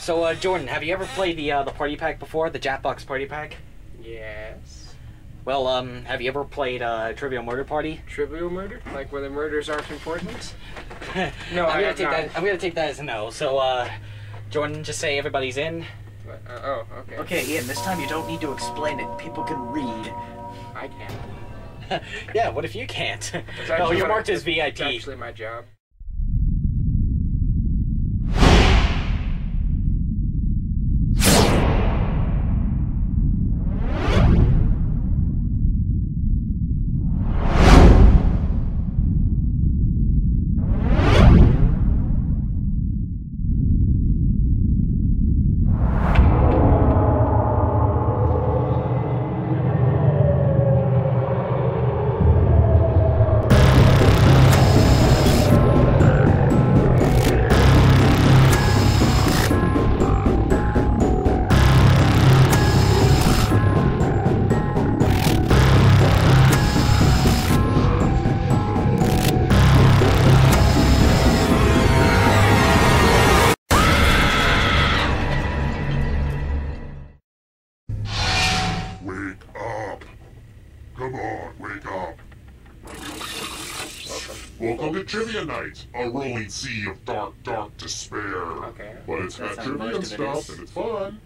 So, uh, Jordan, have you ever played the uh, the party pack before, the Jackbox party pack? Yes. Well, um, have you ever played uh, Trivial Murder Party? Trivial murder? Like where the murders aren't important? no, I I'm gonna take not. that. I'm gonna take that as a no. So, uh, Jordan, just say everybody's in. But, uh, oh, okay. Okay, Ian, this time you don't need to explain it. People can read. I can. yeah, what if you can't? oh, no, you're what I- marked as VIP. It's actually my job. Welcome. Welcome to Trivia Night, a rolling sea of dark, dark despair. Okay. But it's That's got trivia and most of it stuff, and it's fun.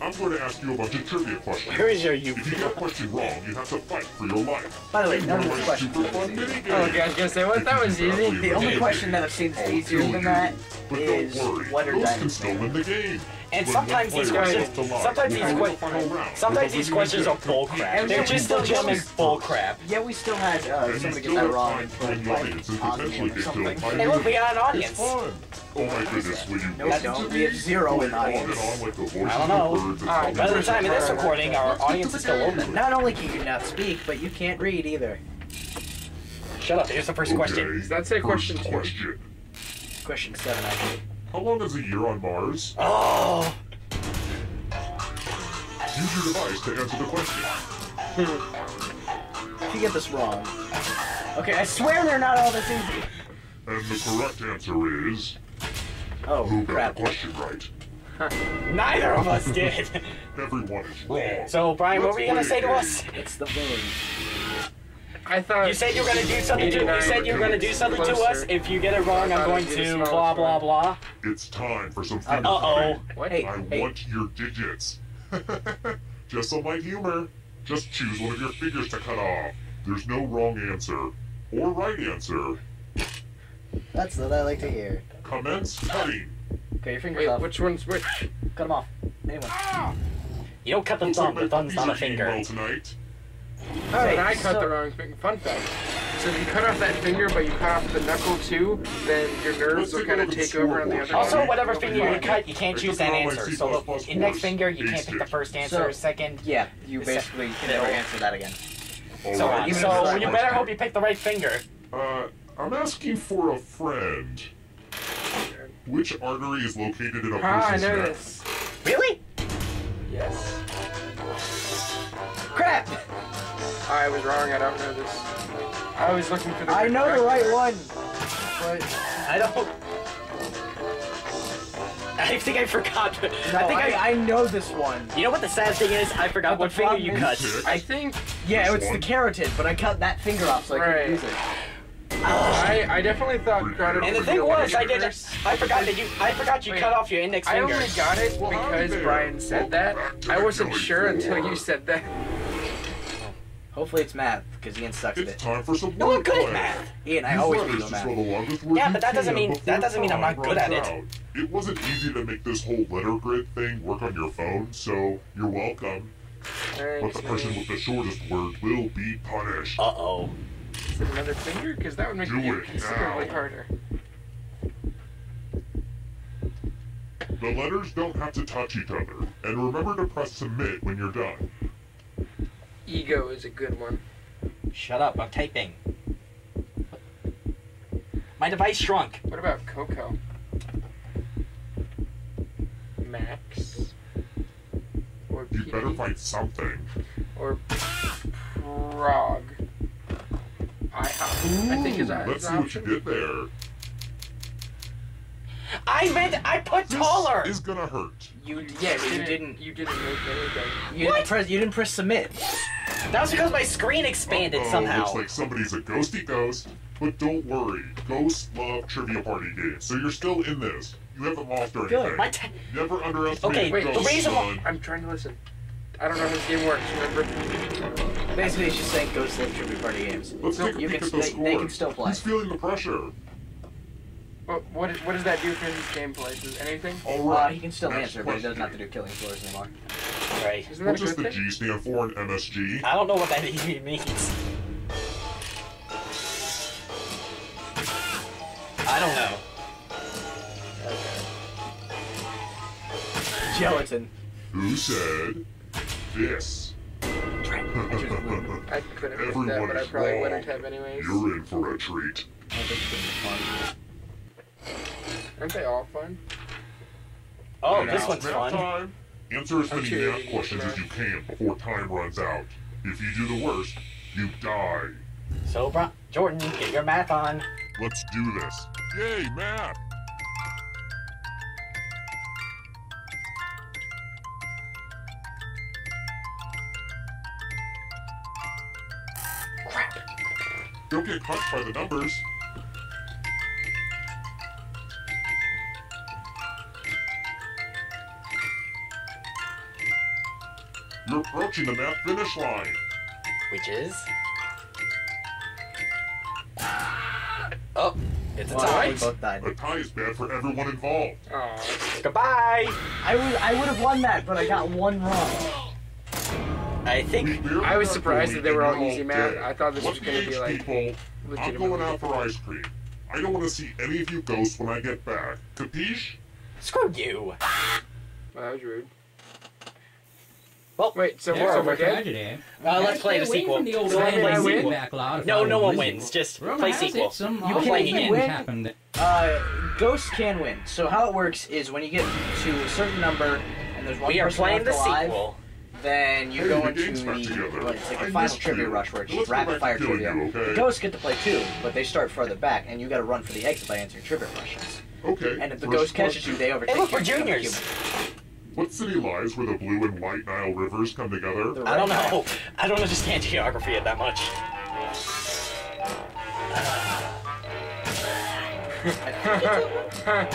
I'm going to ask you a bunch of trivia questions. Where is your you? If you get a question wrong, you have to fight for your life. By the way, none of One this of my questions super are fun easy. mini Oh, okay, I was gonna say, what? That was easy. The only question that I've seen that's I'll easier kill than you. that But is don't worry, what are those can still win the game. And sometimes these questions, gets to lie, sometimes these have que- the final round sometimes these questions are winning bull crap. They're we just still legitimate just- bull crap. Yeah, we still had uh, somebody get that have wrong and put the like audience and on or something. killed Hey, look, we got an audience. Oh my goodness, will you No, we listen don't. We have zero in Going on and audience. on the voices I don't know. of birds and Alright, By the time of this recording, our audience is still open. Not only can you not speak, but you can't read either. Shut up. Here's the first question. Okay, Does that say first question two? question. Question seven, actually. How long is a year on Mars? Oh, Use your device to answer the question. If you get this wrong. Okay, I swear they're not all this easy. And the correct answer is Oh, who got crap. the question right? neither of us did. Everyone is wrong. So, Brian, what were you gonna say to us? It's the villain. I thought. You said you were gonna do something to. You said you were gonna do something to us. If you get it wrong, I'm going thought it'd be to the blah blah blah. It's time for some Uh finger Uh oh. What? Hey, I hey. want your digits. Just some light humor. Just choose one of your fingers to cut off. There's no wrong answer or right answer. That's what I like to hear. Commence cutting. Okay, your fingers Wait, off. which one's which? Cut them off. Anyone. You don't cut the Looks like thumb. my The thumb's not a finger. well tonight. Oh, and I cut so- the wrong finger. Fun fact. So if you cut off that finger, but you cut off the knuckle too, then your nerves will kind of take over on the other shall Also, we? whatever finger you fine. cut, you can't choose that it answer. So course. in finger, you can't pick the first answer. So- second. Yeah, you basically can never answer that again. So, right, uh, so you better hope you pick the right finger. Uh, I'm asking for a friend. Which artery is located in a Ah, I person's know neck? this. Really? Yes. Crap! I was wrong. I don't know this. I was looking for the. I know the right one. But I don't. I think I forgot. I think I, I know this one. You know what the sad thing is? I forgot what finger you cut. I think Yeah, it's the one? keratin, but I cut that finger off so I Right. couldn't use it. I, I definitely thought carotid And the thing was, I did. first. I forgot that you. I forgot you Wait, cut off your index finger. I finger. only got it because. Brian said that. Welcome back to I wasn't sure until you said that. Hopefully it's math, because Ian sucks at It's it. time for some No, I'm word good at play. math. Ian, I Use always letters do math. the Yeah, but that doesn't mean- that doesn't mean I'm not good at it. out. It wasn't easy to make this whole letter grid thing work on your phone, so you're welcome. But Thanks, the person man. with the shortest word will be punished. Uh oh. Is it another finger? Because that would make Do it it considerably now. harder. The letters don't have to touch each other, and remember to press submit when you're done. Ego is a good one. Shut up! I'm typing. My device shrunk. What about Coco? Max? Or You P? better find something. Or Prague? IHOP. I think is that Let's is see what you option. did there. I meant I put This taller. is gonna hurt. You Yeah, but you didn't You didn't make anything. you What? didn't press you didn't press submit. That was because my screen expanded Uh-oh, somehow. Looks like somebody's a ghosty ghost. But don't worry, ghosts love trivia party games, so you're still in this. You haven't lost or Good. anything. My t- Never underestimate Okay, wait, the ghosts, reason why- I'm trying to listen. I don't know how this game works. Remember? Basically, it's just saying Ghost Live trivia Party games. Let's take a you peek can at the they, score. they can still play. Who's feeling the pressure? What what, is, what does that do for his gameplay? Does anything? Oh, Uh, he can still answer, but he doesn't have to do killing floors anymore. right. Isn't What a does good the thing? G stand for in MSG? I don't know what that even means. I don't know. Gelatin. Who said this? I couldn't pick that, but I probably wrong. wouldn't have anyways. You're in for a treat. I think it's fun. Aren't they all fun? Oh, Now this one's math fun. Time. Answer as many sure math questions as you can before time runs out. If you do the worst, you die. So, Bro- Jordan, get your math on. Let's do this. Yay, math! Crap. Don't get crushed by the numbers. You're approaching the math finish line. Which is? Oh, it's a Well, tie. we both died. A tie is bad for everyone involved. Oh, Goodbye. I would I would have won that, but I got one wrong. I think I was surprised that they were all easy math. I thought this Let was gonna me be age like people. I'm going out for ice cream. I don't want to see any of you ghosts when I get back. Capiche? screw you. Well, that was rude. Well, Wait, so, Yeah, so over we're dead? tragedy. Uh, let's play the sequel. From the old So I land win? and I win? backlot if No, no one wins. Just Rumor play has it sequel. Some You can playing things it. win. happened. Uh, ghosts can win. So how it works is when you get to a certain number and there's one we are person playing left the alive, sequel. then you Hey, go into the together. well, it's like I a final trivia you. rush where it's just rapid fire trivia. you, okay? Ghosts get to play too, but they start further back, and you got to run for the exit by answering trivia questions. Okay. And if the first ghost catches you, they overtake Hey, look, you. we're and become a juniors. Human. What city lies where the blue and white Nile rivers come together? I don't know. I don't understand geography that much. Casablanca. And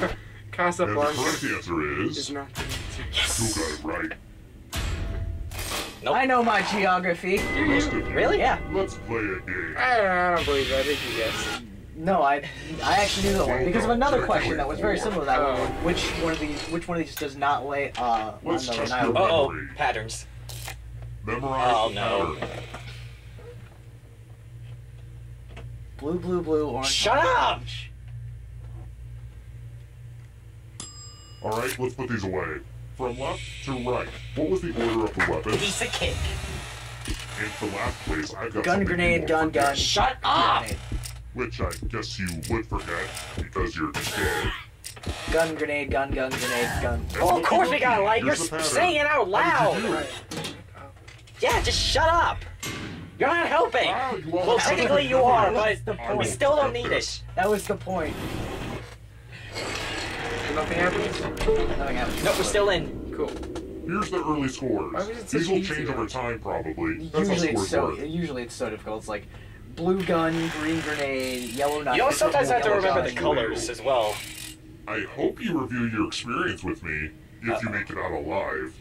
the Casablanca correct answer is is... not the answer. Got it right? Nope. I know my geography. The rest of you. Really? Yeah. Let's play a game. I don't, I don't believe that. I think you guessed. No, I I actually knew that one because of another question that was very similar to that one. Which one of these which one of these does not lay uh on the test Nile your Uh oh, patterns. Memorize Oh, the no. pattern. Blue, blue, blue, orange. Shut up! orange. Alright, let's put these away. From left to right, what was the order of the weapons? Piece of cake. And for last place, I've got Gun, grenade, gun, gun. Shut up! Grenade. Which I guess you would forget, because you're dead. Gun, grenade, gun, gun, grenade, gun. Oh, of course we got a light. You're Here's the pattern. saying it out How you loud. Yeah, just shut up. You're not helping. Wow, you Well, technically you are, but we still don't need this. it. That was the point. Nothing happens? Nothing happened. Nope, we're still in. Cool. Here's the early scores. Why was it such These will change over time, probably. That's Usually it's so work. usually it's so difficult. It's like blue gun, green grenade, yellow knife. You also sometimes have to remember the colors as well. I hope you review your experience with me, if you make it out alive.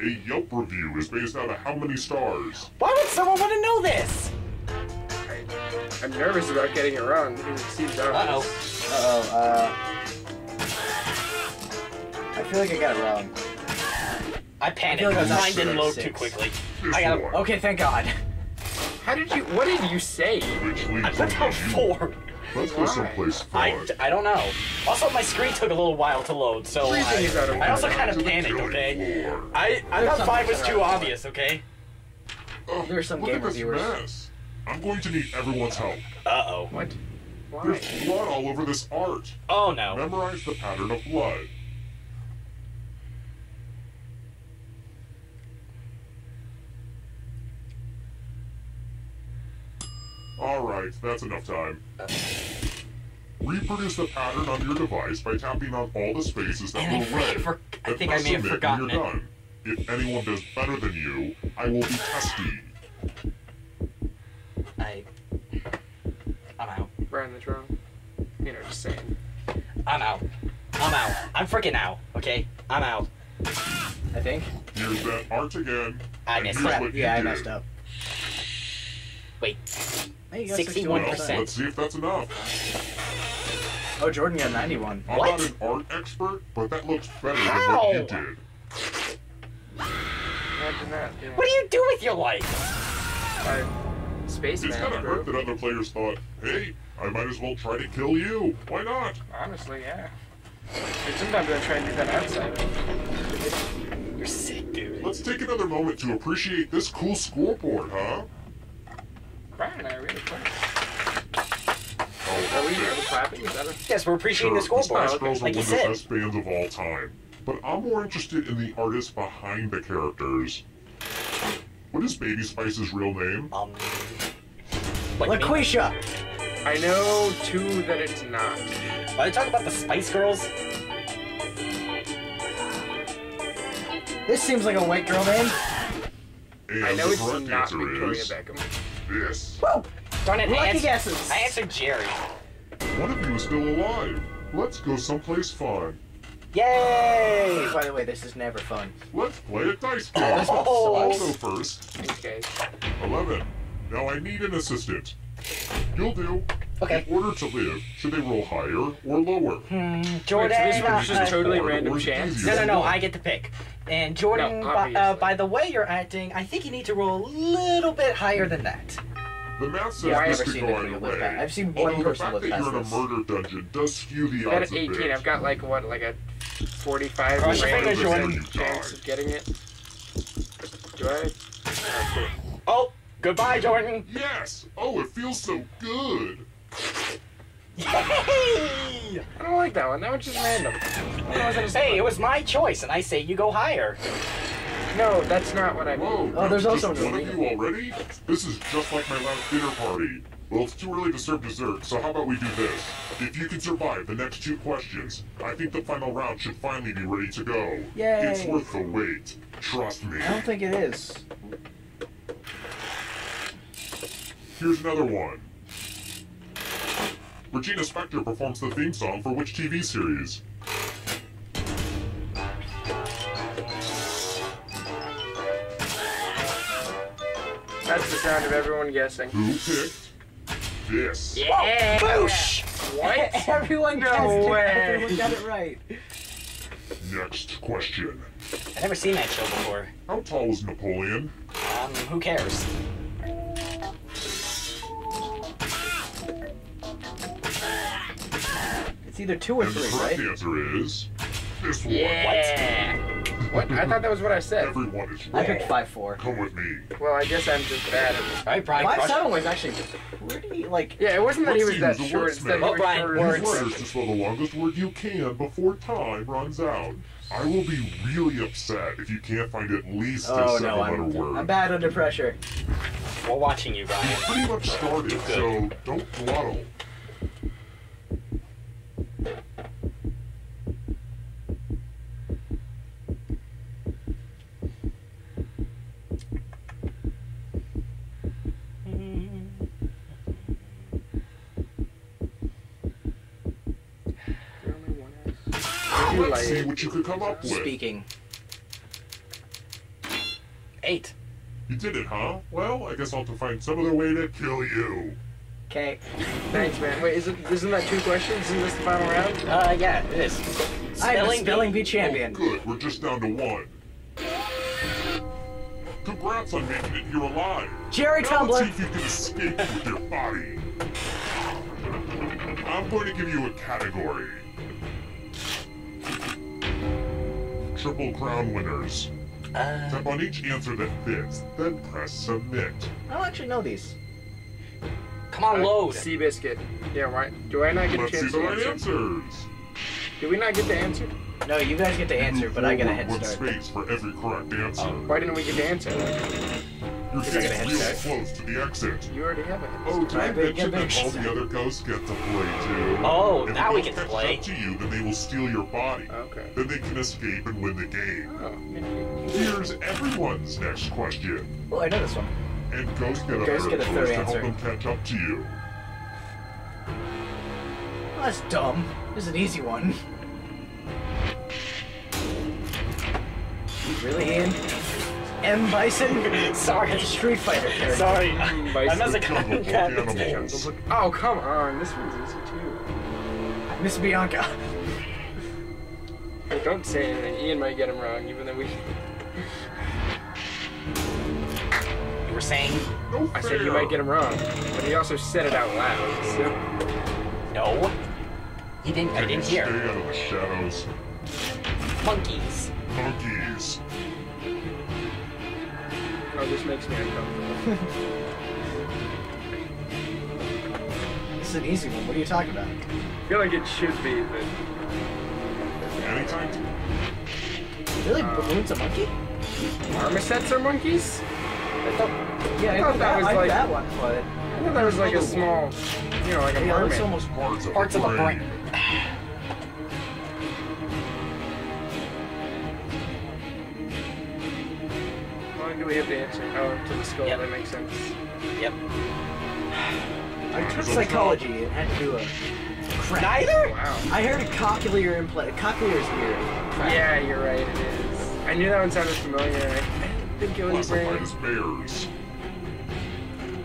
A Yelp review is based out of how many stars? Why would someone want to know this? I'm nervous about getting it wrong because it seems obvious. Uh oh. Uh-oh, uh I feel like I got it wrong. I panicked I like because that's mine didn't load too quickly. This I got a- one, Okay, thank God. How did you? What did you say? which I leaves put down only four. Let's go Why? someplace I. I don't know. Also, my screen took a little while to load, so Everything is out of I, I also kind of panicked, okay? floor. I, I thought five was too around. obvious, okay? Oh, Ugh, There's some look game reviewers. mess. I'm going to need everyone's help. Uh-oh. What? Why? There's blood all over this art. Oh, no. Memorize the pattern of blood. Alright, that's enough time. Reproduce the pattern on your device by tapping on all the spaces that And I will for- red. for- I and think I press may have forgotten when you're it. done. If anyone does better than you, I will be testy. I. I'm out. Brian, that's wrong. You know, just saying. I'm out. I'm out. I'm freaking out. Okay, I'm out. I think. Here's that art again. I and missed here's it. what you Yeah, I did. messed up. Wait. Hey, you got 61%. 61. Well, let's see if that's enough. Oh, Jordan got 91. I'm What? not an art expert, but that looks better than what you did. Imagine that. You What do you do with your life? I, spaceman, It's kind of bro. hurt that other players thought, hey, I might as well try to kill you. Why not? Honestly, yeah. But sometimes I try and do that outside. You're sick, dude. Let's take another moment to appreciate this cool scoreboard, huh? Brian and I are really close. Oh, Are we, are shit. we clapping? Is that a... Yes, we're appreciating Sure, the scoreboard, Spice Girls are like you one of the said. best bands of all time, but I'm more interested in the artists behind the characters. What is Baby Spice's real name? Um. Like me. LaQuisha! I know, too, that it's not. Are they talking about the Spice Girls? This seems like a white girl name. And I know the it's not Victoria is Beckham. This. Woo! Darn it, I Lucky answered, guesses. I answered Jerry. One of you is still alive. Let's go someplace fun. Yay! By the way, this is never fun. Let's play a dice game. This Oh. I'll go first. Okay. 11. Now I need an assistant. You'll do. Okay. In order to live, should they roll higher or lower? Hmm, Jordan. Wait, so this was uh, just totally Or- random or is it chance? No, no, no. I get to pick. And Jordan, No, by, uh, by the way you're acting, I think you need to roll a little bit higher than that. The math says Yeah, I've this never could seen go the either way. I've seen Although one the person fact live that you're in a murder dungeon does skew the At odds a 18. I've got like, what, like a 45 Cross random fingers, Jordan. percent chance of getting it? Do I? Okay. Oh, goodbye, Jordan. Yes! Oh, it feels so good! Yay! I don't like that one. That one's just random. Hey, it was my choice, and I say you go higher. No, that's not what I mean. Whoa, Oh, there's also one of you already? This is just like my last dinner party. Well, it's too early to serve dessert, so how about we do this? If you can survive the next two questions, I think the final round should finally be ready to go. Yay. It's worth the wait. Trust me. I don't think it is. Here's another one. Regina Spektor performs the theme song for which TV series? That's the sound of everyone guessing. Who picked this? Yeah! Boosh! What? Everyone No guessed it. way. Everyone got it right. Next question. I've never seen that show before. How tall was Napoleon? Um, who cares? Either two or And the correct right? answer is this one. Yeah! What? I thought that was what I said. Everyone is I picked five four. Come with me. Well, I guess I'm just bad at this. All right, Brian. Five crush seven was actually pretty like. Yeah, it wasn't that he was that who's the short. It's that he wordsmith. was Oh, Brian, shorter Use than words. letters to spell the longest word you can before time runs out. I will be really upset if you can't find at least a Oh seven no, letter I'm, word. I'm bad under pressure. We're watching you, Brian. Pretty much started, so don't dawdle. You Let's see like what you could come up with. Speaking. Eight. You did it, huh? Well, I guess I'll have to find some other way to kill you. Okay. Thanks, man. Wait, is it, isn't that two questions? Isn't this the final round? Uh, yeah, it is. I'm the Spelling spelling bee. bee champion. Good, we're just down to one. Congrats on making it here alive. Jerry Now let's see if you can escape with your body. I'm going to give you a category. Triple Crown winners. Uh, Tap on each answer that fits, then press submit. I don't actually know these. come on, load. Seabiscuit. Yeah, right. Do I not get a Let's see chance the to right answer? answers. Do we not get the answer? No, you guys get the answer, but I get a forward head one start. space for every correct answer. Why didn't we get to answer? You're Is getting real headset? close to the exit. You already have a Oh, did I Right, big- mention big that all the other ghosts get to play too? Oh, if now a we ghost get to play. up to you, then they will steal your body. Okay. Then they can escape and win the game. Oh. Here's everyone's next question. Oh, I know this one. And ghosts get a Ghosts third get a choice third to answer. help them catch up to you. Oh, that's dumb. This is an easy one. Really, Ian? M. Bison? Sorry. Street Fighter character. Sorry. I'm not bison. a Jungle kind of animals. Oh, come on. This one's easy too. Miss Bianca. Hey, don't say anything. Ian might get him wrong, even though we. You were saying No I said you might get him wrong, but he also said it out loud. So. no. He didn't. I didn't Stay out of the shadows. Monkeys. Monkeys. This makes me uncomfortable. This is an easy one. What are you talking about? I feel like it should be, but Anytime. Really? Uh, Baboon's a monkey? marmosets are monkeys. Yeah, I, thought know that was I like- that one, but I thought that was like a small, you know, like a yeah, mermaid. it's almost Parts of the a brain. Do we have to answer? Oh, to the skull. Yep. That makes sense. Yep. I took psychology and had to do a crap. Neither. Wow. I heard a cochlear implant. Cochlear is ear. Crap. Yeah, you're right. It is. I knew that one sounded familiar. I didn't think it was Classified brain. bears.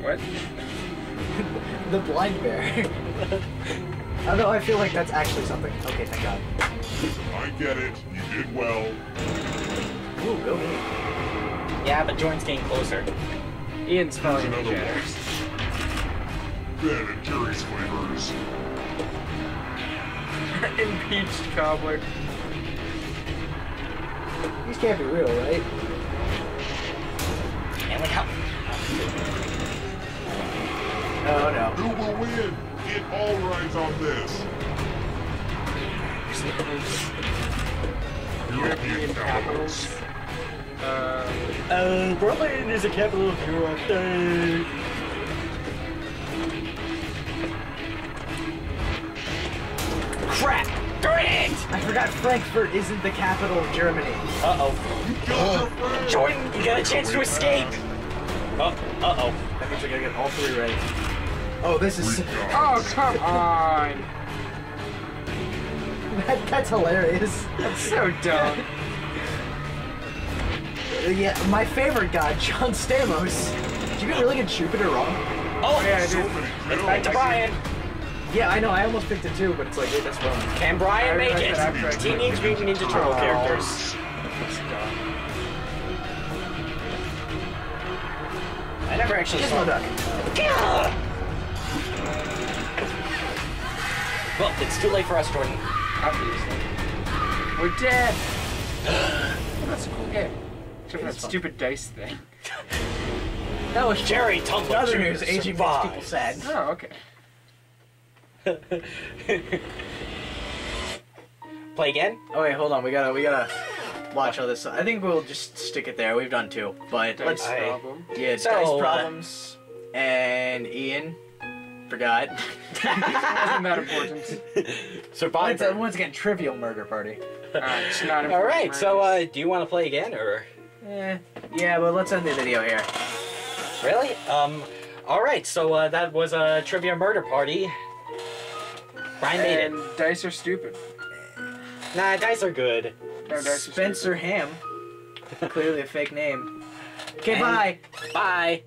What? The blind bear. Although I feel like that's actually something. Okay, thank God. I get it. You did well. Ooh, go me. Yeah, but Jordan's getting closer. Ian's spelling Here's another shatters. Ben and Jerry's flavors. Impeached cobbler. These can't be real, right? And look how. Oh no. Who will win? It all rides on this. European European capitals. Capitals. Uh, Uh, Berlin is the capital of Europe. Crap! Darn it! I forgot Frankfurt isn't the capital of Germany. Uh oh. Killed your friend. Jordan, you got a chance to escape. Oh. That means I gotta get all three right. Oh, this is oh, come on. that, that's hilarious. That's so dumb. Uh, yeah, my favorite guy, John Stamos. Did you get really good Jupiter wrong? Oh, Yeah, I So did. many It's back to. Brian. Yeah, I know. I almost picked it too, but it's like, wait, that's wrong. Can Brian I- make I- it? I- I- Teenage Mutant Ninja Turtle Oh. characters. I never actually Gizmo saw Duck. Well, it's too late for us, Jordan. Obviously. We're dead. That's a cool game. Except for that stupid dice thing. That was Jerry Tumblr Other news, aging makes survived. people sad. Oh, okay. Play again? Oh wait, hold on. We gotta, we gotta watch all this. I think we'll just stick it there. We've done two, but Dice let's. I- problem. Yeah, So, dice uh, problems. And Ian forgot. Wasn't that important? once, Survivor. once again, trivial murder party. Uh, it's not important. All right, so uh, do you want to play again, or Eh, yeah, but let's end the video here. really? Um, all right. So uh, that was a trivia murder party. Brian made it. and dice are stupid. Nah, dice are good. No, dice are Spencer Ham. Clearly a fake name. Okay, And- bye. Bye.